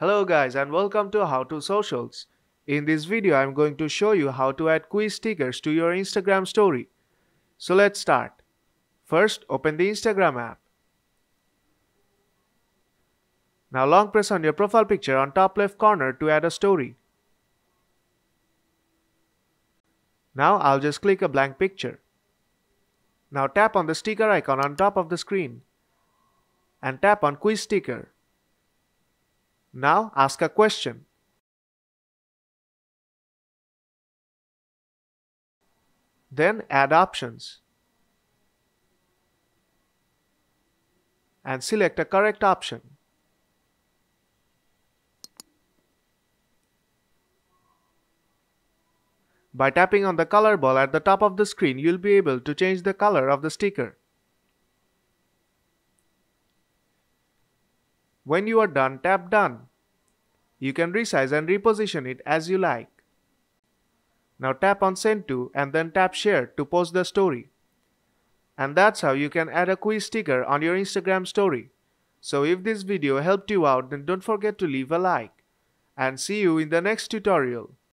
Hello guys and welcome to How to Socials. In this video I'm going to show you how to add quiz stickers to your Instagram story. So let's start. First open the Instagram app. Now long press on your profile picture on top left corner to add a story. Now I'll just click a blank picture. Now tap on the sticker icon on top of the screen and tap on quiz sticker. Now ask a question. Then add options. And select a correct option. By tapping on the color ball at the top of the screen, you'll be able to change the color of the sticker. When you are done, tap Done. You can resize and reposition it as you like. Now tap on Send to and then tap Share to post the story. And that's how you can add a quiz sticker on your Instagram story. So if this video helped you out then don't forget to leave a like. And see you in the next tutorial.